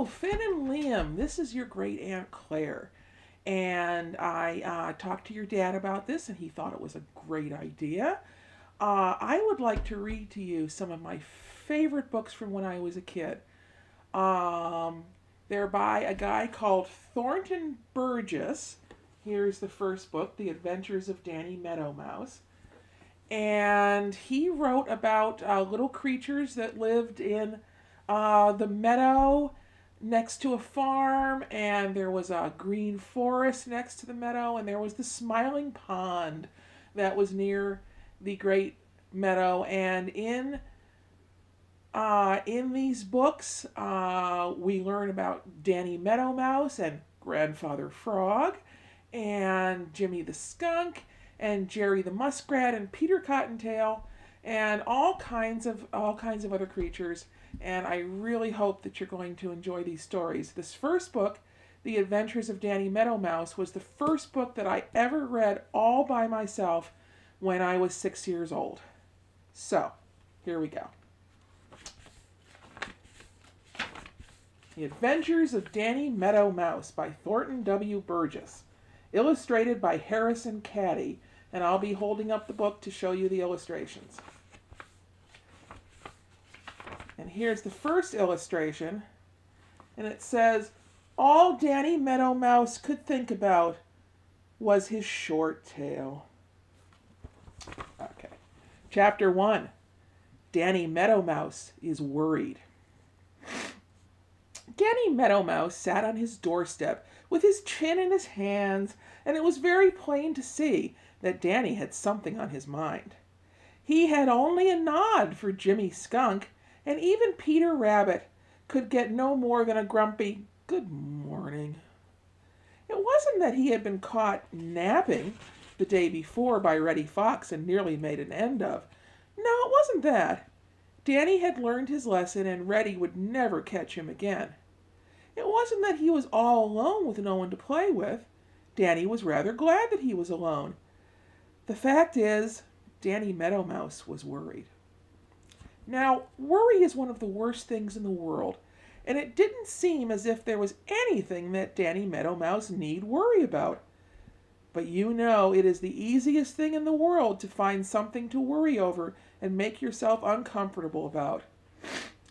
Oh, Finn and Liam, this is your great Aunt Claire. And I uh, talked to your dad about this, and he thought it was a great idea. Uh, I would like to read to you some of my favorite books from when I was a kid. Um, they're by a guy called Thornton Burgess. Here's the first book, The Adventures of Danny Meadow Mouse. And he wrote about uh, little creatures that lived in uh, the meadow next to a farm, and there was a green forest next to the meadow, and there was the smiling pond that was near the great meadow. And in uh, in these books, uh, we learn about Danny Meadow Mouse and Grandfather Frog, and Jimmy the Skunk, and Jerry the Muskrat, and Peter Cottontail, and all kinds of all kinds of other creatures and I really hope that you're going to enjoy these stories. This first book, The Adventures of Danny Meadow Mouse, was the first book that I ever read all by myself when I was six years old. So, here we go. The Adventures of Danny Meadow Mouse by Thornton W. Burgess, illustrated by Harrison Cady, and I'll be holding up the book to show you the illustrations. And here's the first illustration. And it says, all Danny Meadow Mouse could think about was his short tail. Okay. Chapter 1 Danny Meadow Mouse is worried. Danny Meadow Mouse sat on his doorstep with his chin in his hands, and it was very plain to see that Danny had something on his mind. He had only a nod for Jimmy Skunk, and even Peter Rabbit could get no more than a grumpy good morning. It wasn't that he had been caught napping the day before by Reddy Fox and nearly made an end of. No, it wasn't that. Danny had learned his lesson and Reddy would never catch him again. It wasn't that he was all alone with no one to play with. Danny was rather glad that he was alone. The fact is, Danny Meadow Mouse was worried. Now, worry is one of the worst things in the world, and it didn't seem as if there was anything that Danny Meadow Mouse need worry about. But you know it is the easiest thing in the world to find something to worry over and make yourself uncomfortable about.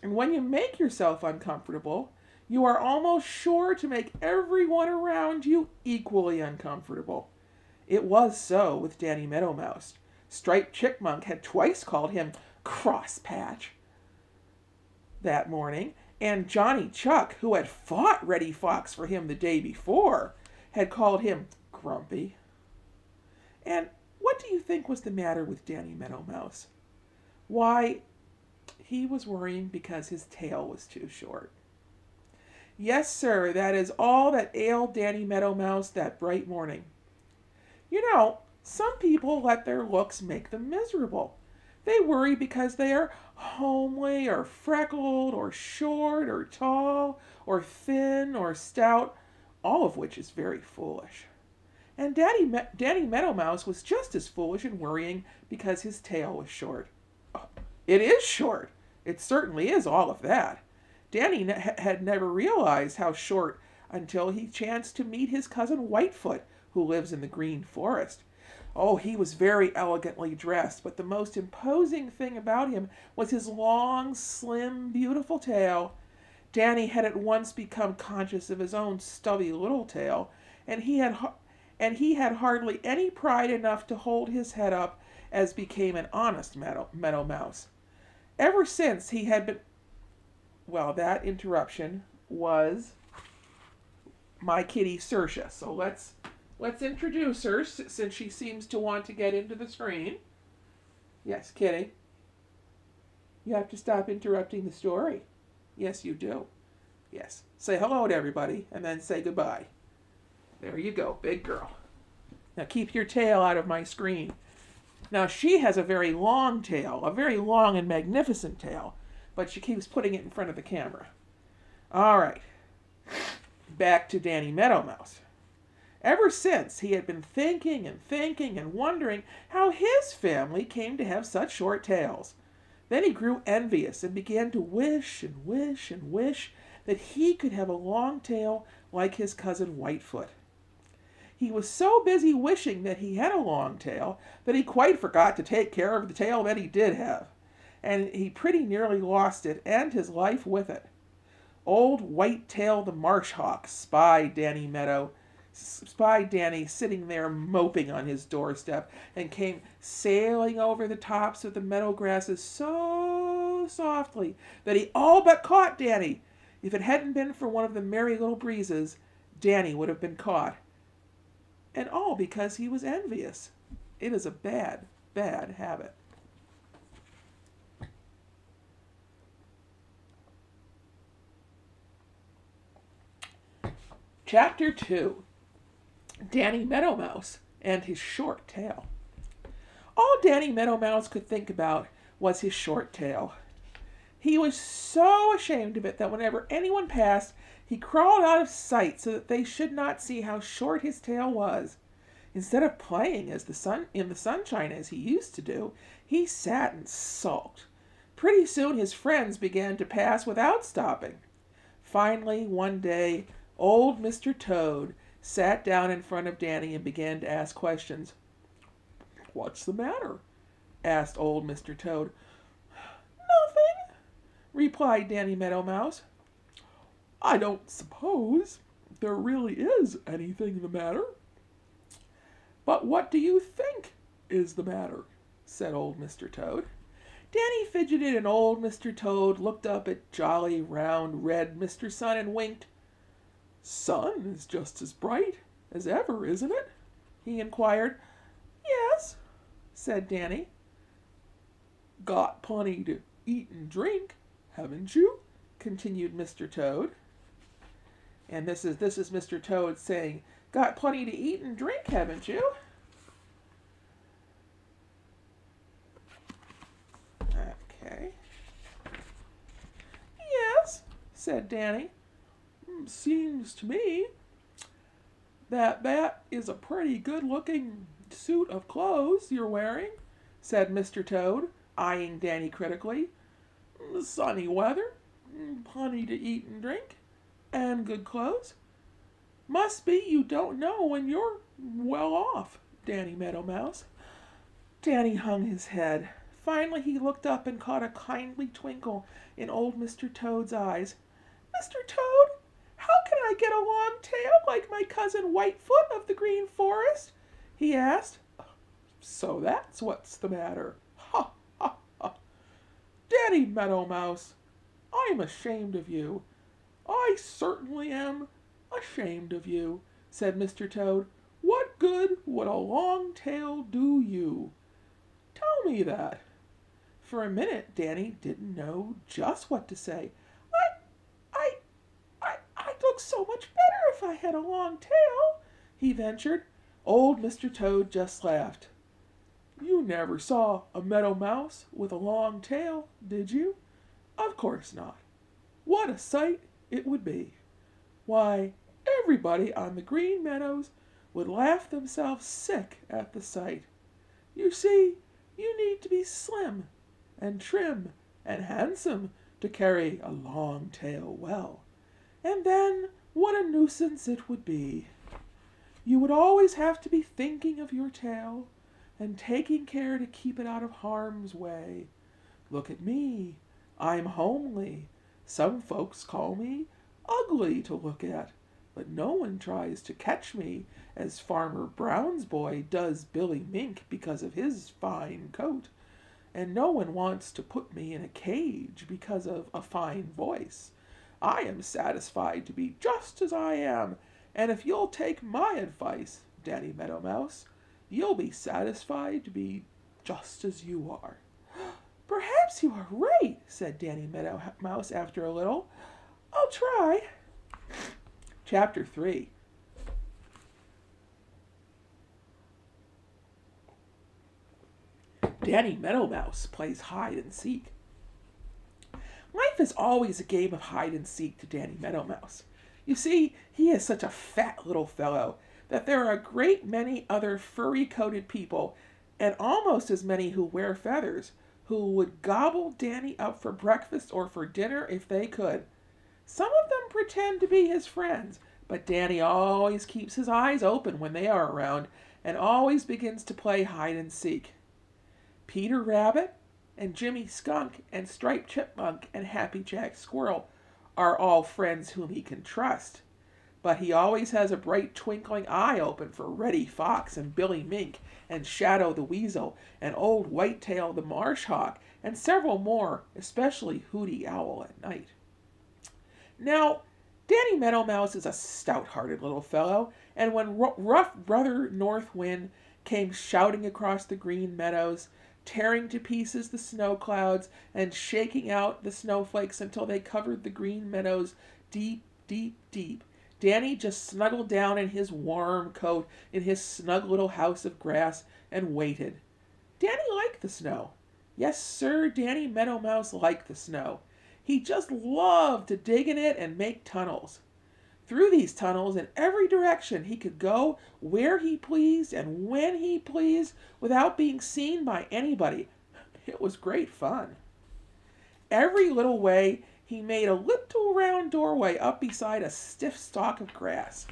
And when you make yourself uncomfortable, you are almost sure to make everyone around you equally uncomfortable. It was so with Danny Meadow Mouse. Striped Chipmunk had twice called him Crosspatch that morning, and Johnny Chuck, who had fought Reddy Fox for him the day before, had called him Grumpy. And what do you think was the matter with Danny Meadow Mouse? Why, he was worrying because his tail was too short. Yes, sir, that is all that ailed Danny Meadow Mouse that bright morning. You know, some people let their looks make them miserable. They worry because they are homely or freckled or short or tall or thin or stout, all of which is very foolish. And Daddy, Me- Danny Meadow Mouse was just as foolish in worrying because his tail was short. Oh, it is short. It certainly is all of that. Danny ne- had never realized how short until he chanced to meet his cousin Whitefoot, who lives in the Green Forest. Oh, he was very elegantly dressed, but the most imposing thing about him was his long, slim, beautiful tail. Danny had at once become conscious of his own stubby little tail, and he had and he had hardly any pride enough to hold his head up as became an honest meadow, meadow mouse. Ever since he had been well, that interruption was my kitty Saoirse. So let's Let's introduce her since she seems to want to get into the screen. Yes, Kitty. You have to stop interrupting the story. Yes, you do. Yes. Say hello to everybody and then say goodbye. There you go, big girl. Now keep your tail out of my screen. Now she has a very long tail, a very long and magnificent tail, but she keeps putting it in front of the camera. All right. Back to Danny Meadow Mouse. Ever since, he had been thinking and thinking and wondering how his family came to have such short tails. Then he grew envious and began to wish and wish and wish that he could have a long tail like his cousin Whitefoot. He was so busy wishing that he had a long tail that he quite forgot to take care of the tail that he did have, and he pretty nearly lost it and his life with it. Old Whitetail the Marsh Hawk spied Danny Meadow spied Danny sitting there moping on his doorstep and came sailing over the tops of the meadow grasses so softly that he all but caught Danny. If it hadn't been for one of the merry little breezes, Danny would have been caught. And all because he was envious. It is a bad, bad habit. Chapter 2 Danny Meadow Mouse and his short tail. All Danny Meadow Mouse could think about was his short tail. He was so ashamed of it that whenever anyone passed, he crawled out of sight so that they should not see how short his tail was. Instead of playing as the sun in the sunshine as he used to do, he sat and sulked. Pretty soon his friends began to pass without stopping. Finally, one day, old Mr. Toad sat down in front of Danny and began to ask questions. What's the matter? asked old Mr. Toad. Nothing, replied Danny Meadow Mouse. I don't suppose there really is anything the matter. But what do you think is the matter? said old Mr. Toad. Danny fidgeted and old Mr. Toad looked up at jolly, round, red Mr. Sun and winked. Sun is just as bright as ever, isn't it? he inquired. Yes, said Danny. Got plenty to eat and drink, haven't you? continued Mr. Toad. And this is this is Mr. Toad saying, Got plenty to eat and drink, haven't you? Okay. Yes, said Danny seems to me that that is a pretty good looking suit of clothes you're wearing, said Mr. Toad, eyeing Danny critically. Sunny weather, plenty to eat and drink, and good clothes. Must be you don't know when you're well off, Danny Meadow Mouse. Danny hung his head. Finally he looked up and caught a kindly twinkle in old Mr. Toad's eyes. Mr. Toad, how can I get a long tail like my cousin Whitefoot of the Green Forest? he asked. So that's what's the matter. Ha, ha, ha. Danny Meadow Mouse, I'm ashamed of you. I certainly am ashamed of you, said Mr. Toad. What good would a long tail do you? Tell me that. For a minute, Danny didn't know just what to say so much better if I had a long tail, he ventured. Old Mr. Toad just laughed. You never saw a meadow mouse with a long tail, did you? Of course not. What a sight it would be. Why, everybody on the Green Meadows would laugh themselves sick at the sight. You see, you need to be slim and trim and handsome to carry a long tail well. And then what a nuisance it would be. You would always have to be thinking of your tail and taking care to keep it out of harm's way. Look at me. I'm homely. Some folks call me ugly to look at, but no one tries to catch me as Farmer Brown's boy does Billy Mink because of his fine coat, and no one wants to put me in a cage because of a fine voice. I am satisfied to be just as I am, and if you'll take my advice, Danny Meadow Mouse, you'll be satisfied to be just as you are. Perhaps you are right, said Danny Meadow Mouse after a little. I'll try. Chapter 3 Danny Meadow Mouse plays hide and seek. Life is always a game of hide and seek to Danny Meadow Mouse. You see, he is such a fat little fellow that there are a great many other furry coated people, and almost as many who wear feathers, who would gobble Danny up for breakfast or for dinner if they could. Some of them pretend to be his friends, but Danny always keeps his eyes open when they are around and always begins to play hide and seek. Peter Rabbit and Jimmy Skunk and Striped Chipmunk and Happy Jack Squirrel are all friends whom he can trust. But he always has a bright twinkling eye open for Reddy Fox and Billy Mink and Shadow the Weasel and Old Whitetail the Marsh Hawk and several more, especially Hooty Owl at night. Now, Danny Meadow Mouse is a stout-hearted little fellow, and when rough Brother North Wind came shouting across the Green Meadows, tearing to pieces the snow clouds and shaking out the snowflakes until they covered the Green Meadows deep, deep, deep, Danny just snuggled down in his warm coat in his snug little house of grass and waited. Danny liked the snow. Yes, sir, Danny Meadow Mouse liked the snow. He just loved to dig in it and make tunnels. Through these tunnels in every direction he could go where he pleased and when he pleased without being seen by anybody. It was great fun. Every little way he made a little round doorway up beside a stiff stalk of grass.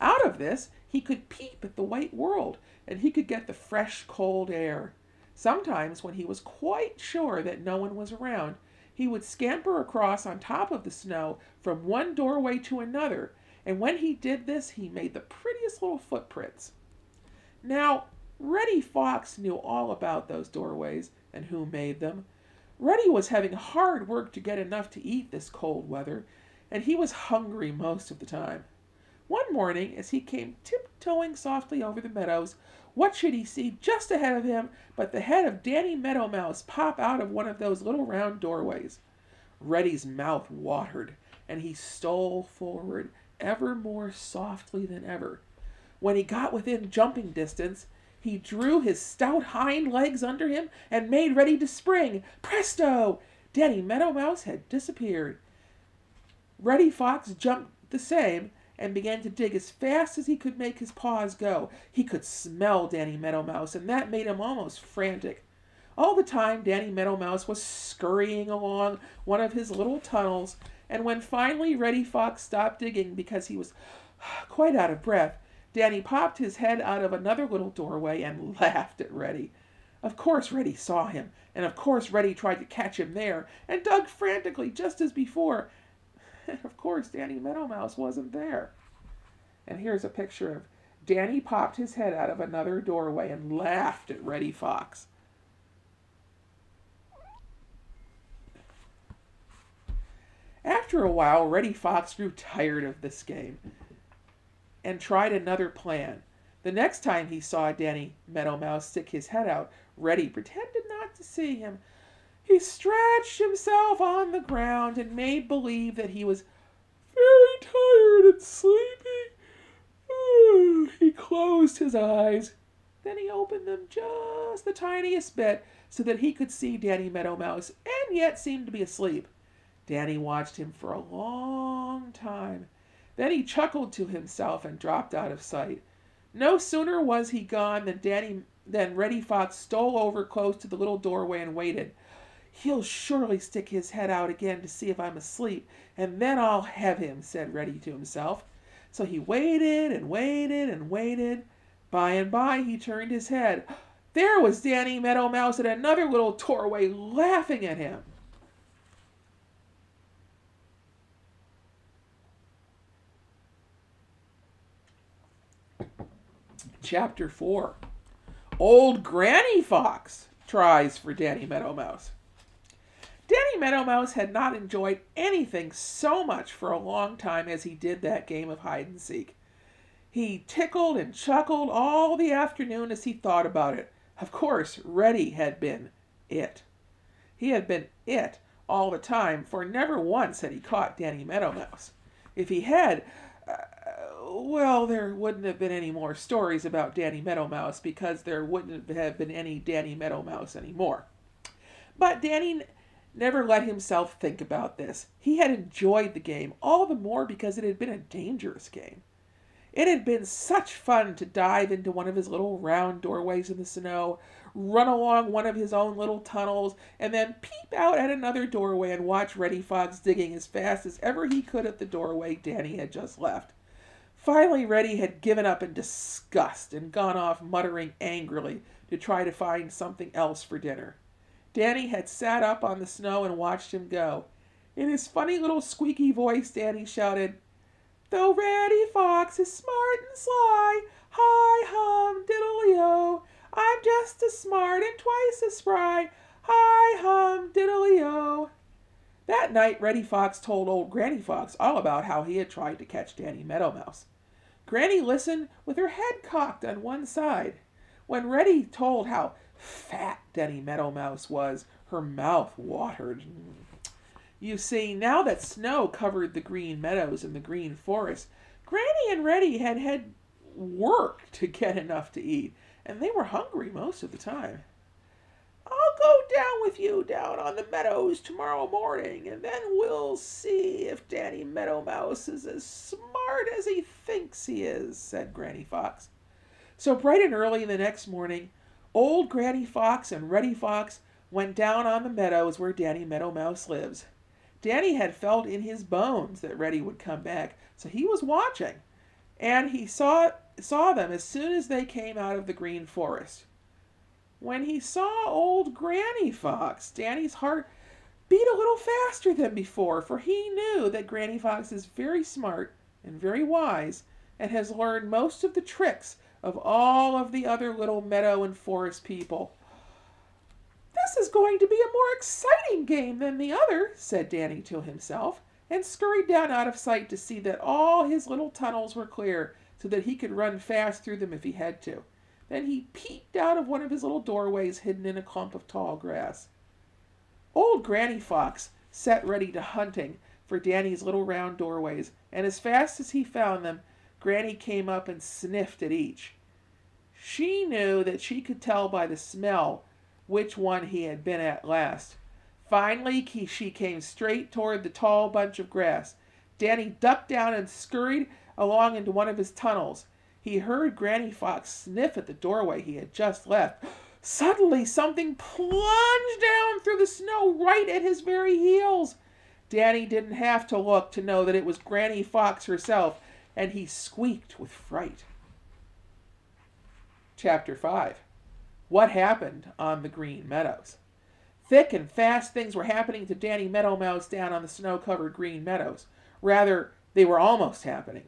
Out of this he could peep at the white world and he could get the fresh cold air. Sometimes when he was quite sure that no one was around, he would scamper across on top of the snow from one doorway to another, and when he did this, he made the prettiest little footprints. Now, Reddy Fox knew all about those doorways and who made them. Reddy was having hard work to get enough to eat this cold weather, and he was hungry most of the time. One morning, as he came tiptoeing softly over the meadows, what should he see just ahead of him but the head of Danny Meadow Mouse pop out of one of those little round doorways. Reddy's mouth watered, and he stole forward ever more softly than ever. When he got within jumping distance, he drew his stout hind legs under him and made ready to spring. Presto! Danny Meadow Mouse had disappeared. Reddy Fox jumped the same, and began to dig as fast as he could make his paws go. He could smell Danny Meadow Mouse, and that made him almost frantic. All the time, Danny Meadow Mouse was scurrying along one of his little tunnels, and when finally Reddy Fox stopped digging because he was quite out of breath, Danny popped his head out of another little doorway and laughed at Reddy. Of course Reddy saw him, and of course Reddy tried to catch him there, and dug frantically just as before, of course, Danny Meadow Mouse wasn't there. And here's a picture of Danny popped his head out of another doorway and laughed at Reddy Fox. After a while, Reddy Fox grew tired of this game and tried another plan. The next time he saw Danny Meadow Mouse stick his head out, Reddy pretended not to see him he stretched himself on the ground and made believe that he was very tired and sleepy. He closed his eyes. Then he opened them just the tiniest bit so that he could see Danny Meadow Mouse and yet seemed to be asleep. Danny watched him for a long time. Then he chuckled to himself and dropped out of sight. No sooner was he gone than Danny than Reddy Fox stole over close to the little doorway and waited. He'll surely stick his head out again to see if I'm asleep, and then I'll have him, said Reddy to himself. So he waited and waited and waited. By and by he turned his head. There was Danny Meadow Mouse at another little doorway laughing at him. Chapter 4 Old Granny Fox tries for Danny Meadow Mouse. Danny Meadow Mouse had not enjoyed anything so much for a long time as he did that game of hide and seek. He tickled and chuckled all the afternoon as he thought about it. Of course, Reddy had been it. He had been it all the time, for never once had he caught Danny Meadow Mouse. If he had, uh, well, there wouldn't have been any more stories about Danny Meadow Mouse because there wouldn't have been any Danny Meadow Mouse anymore. But Danny never let himself think about this. He had enjoyed the game, all the more because it had been a dangerous game. It had been such fun to dive into one of his little round doorways in the snow, run along one of his own little tunnels, and then peep out at another doorway and watch Reddy Fox digging as fast as ever he could at the doorway Danny had just left. Finally, Reddy had given up in disgust and gone off muttering angrily to try to find something else for dinner. Danny had sat up on the snow and watched him go. In his funny little squeaky voice, Danny shouted, Though Reddy Fox is smart and sly, hi hum diddly o, I'm just as smart and twice as spry, hi hum diddly o. That night Reddy Fox told old Granny Fox all about how he had tried to catch Danny Meadow Mouse. Granny listened with her head cocked on one side. When Reddy told how fat Danny Meadow Mouse was, her mouth watered. You see, now that snow covered the green meadows and the green forest, Granny and Reddy had had work to get enough to eat, and they were hungry most of the time. I'll go down with you down on the meadows tomorrow morning, and then we'll see if Danny Meadow Mouse is as smart as he thinks he is, said Granny Fox. So bright and early the next morning, old Granny Fox and Reddy Fox went down on the meadows where Danny Meadow Mouse lives. Danny had felt in his bones that Reddy would come back, so he was watching, and he saw saw them as soon as they came out of the green forest. When he saw old Granny Fox, Danny's heart beat a little faster than before, for he knew that Granny Fox is very smart and very wise and has learned most of the tricks of all of the other little meadow and forest people. This is going to be a more exciting game than the other, said Danny to himself, and scurried down out of sight to see that all his little tunnels were clear so that he could run fast through them if he had to. Then he peeped out of one of his little doorways hidden in a clump of tall grass. Old Granny Fox set ready to hunting for Danny's little round doorways, and as fast as he found them, Granny came up and sniffed at each. She knew that she could tell by the smell which one he had been at last. Finally, she came straight toward the tall bunch of grass. Danny ducked down and scurried along into one of his tunnels. He heard Granny Fox sniff at the doorway he had just left. Suddenly, something plunged down through the snow right at his very heels. Danny didn't have to look to know that it was Granny Fox herself, and he squeaked with fright. Chapter 5 what happened on the Green Meadows. Thick and fast things were happening to Danny Meadow Mouse down on the snow covered Green Meadows. Rather, they were almost happening.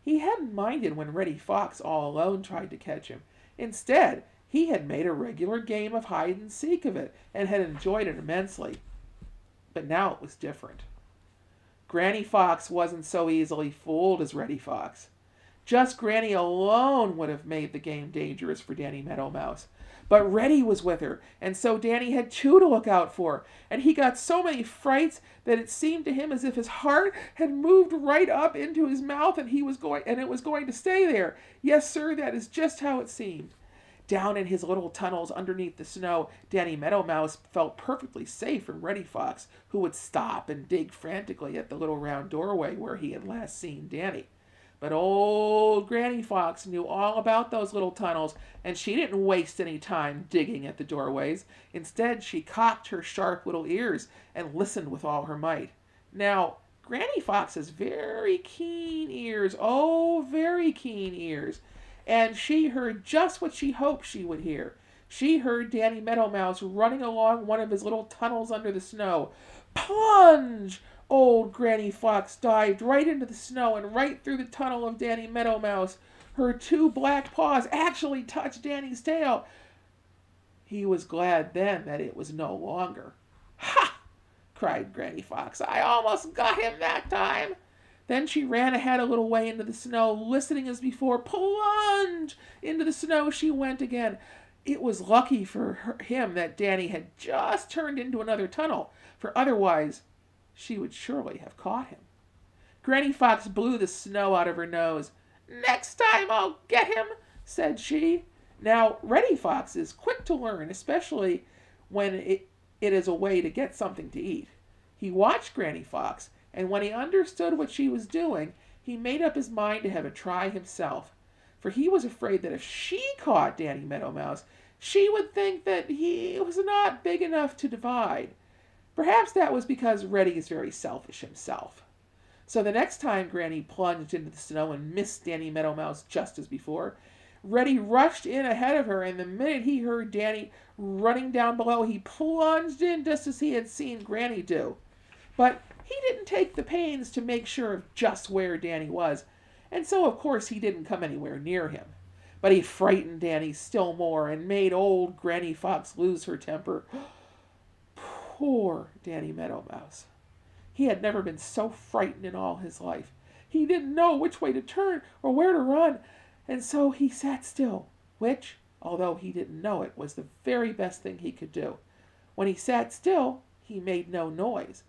He hadn't minded when Reddy Fox all alone tried to catch him. Instead, he had made a regular game of hide and seek of it and had enjoyed it immensely. But now it was different. Granny Fox wasn't so easily fooled as Reddy Fox. Just Granny alone would have made the game dangerous for Danny Meadow Mouse. But Reddy was with her, and so Danny had two to look out for, and he got so many frights that it seemed to him as if his heart had moved right up into his mouth and he was going and it was going to stay there. Yes, sir, that is just how it seemed. Down in his little tunnels underneath the snow, Danny Meadow Mouse felt perfectly safe from Reddy Fox, who would stop and dig frantically at the little round doorway where he had last seen Danny. But old Granny Fox knew all about those little tunnels, and she didn't waste any time digging at the doorways. Instead, she cocked her sharp little ears and listened with all her might. Now, Granny Fox has very keen ears, oh, very keen ears, and she heard just what she hoped she would hear. She heard Danny Meadow Mouse running along one of his little tunnels under the snow. Plunge! Old Granny Fox dived right into the snow and right through the tunnel of Danny Meadow Mouse. Her two black paws actually touched Danny's tail. He was glad then that it was no longer. Ha! cried Granny Fox. I almost got him that time. Then she ran ahead a little way into the snow, listening as before. Plunge! Into the snow she went again. It was lucky for her, him that Danny had just turned into another tunnel, for otherwise she would surely have caught him. Granny Fox blew the snow out of her nose. Next time I'll get him, said she. Now, Reddy Fox is quick to learn, especially when it, it is a way to get something to eat. He watched Granny Fox, and when he understood what she was doing, he made up his mind to have a try himself, for he was afraid that if she caught Danny Meadow Mouse, she would think that he was not big enough to divide. Perhaps that was because Reddy is very selfish himself. So the next time Granny plunged into the snow and missed Danny Meadow Mouse just as before, Reddy rushed in ahead of her, and the minute he heard Danny running down below, he plunged in just as he had seen Granny do. But he didn't take the pains to make sure of just where Danny was, and so of course he didn't come anywhere near him. But he frightened Danny still more and made old Granny Fox lose her temper. Poor Danny Meadow Mouse. He had never been so frightened in all his life. He didn't know which way to turn or where to run, and so he sat still, which, although he didn't know it, was the very best thing he could do. When he sat still, he made no noise,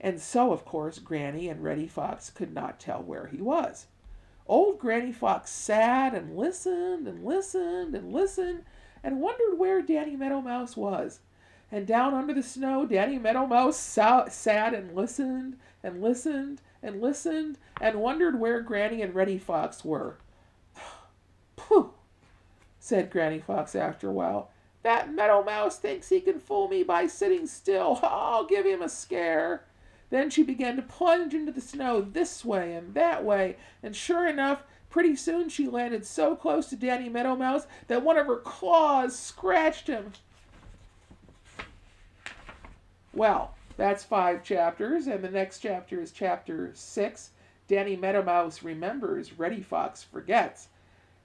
and so, of course, Granny and Reddy Fox could not tell where he was. Old Granny Fox sat and listened and listened and listened and wondered where Danny Meadow Mouse was. And down under the snow, Danny Meadow Mouse sat and listened and listened and listened and wondered where Granny and Reddy Fox were. Pooh! said Granny Fox after a while. That Meadow Mouse thinks he can fool me by sitting still. I'll give him a scare. Then she began to plunge into the snow this way and that way, and sure enough, pretty soon she landed so close to Danny Meadow Mouse that one of her claws scratched him. Well, that's five chapters, and the next chapter is chapter six. Danny Meadow Mouse remembers, Reddy Fox forgets.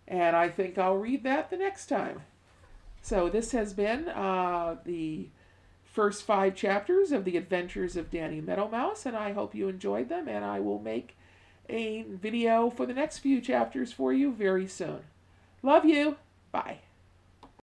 And I think I'll read that the next time. So this has been uh, the first five chapters of the adventures of Danny Meadow Mouse, and I hope you enjoyed them, and I will make a video for the next few chapters for you very soon. Love you. Bye.